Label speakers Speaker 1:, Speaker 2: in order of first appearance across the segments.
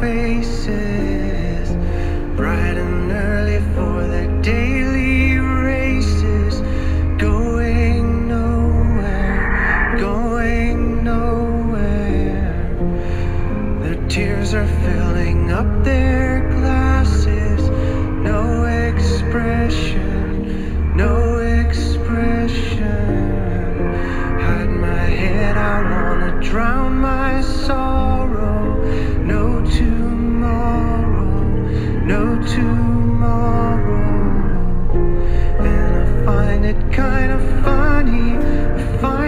Speaker 1: faces, bright and early for their daily races, going nowhere, going nowhere. Their tears are filling up their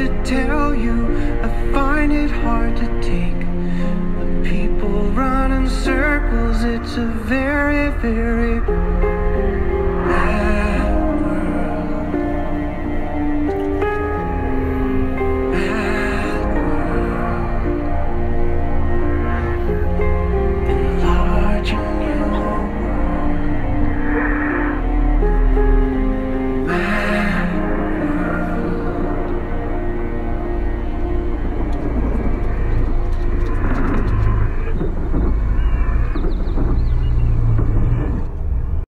Speaker 1: to tell you, I find it hard to take. When people run in circles, it's a very, very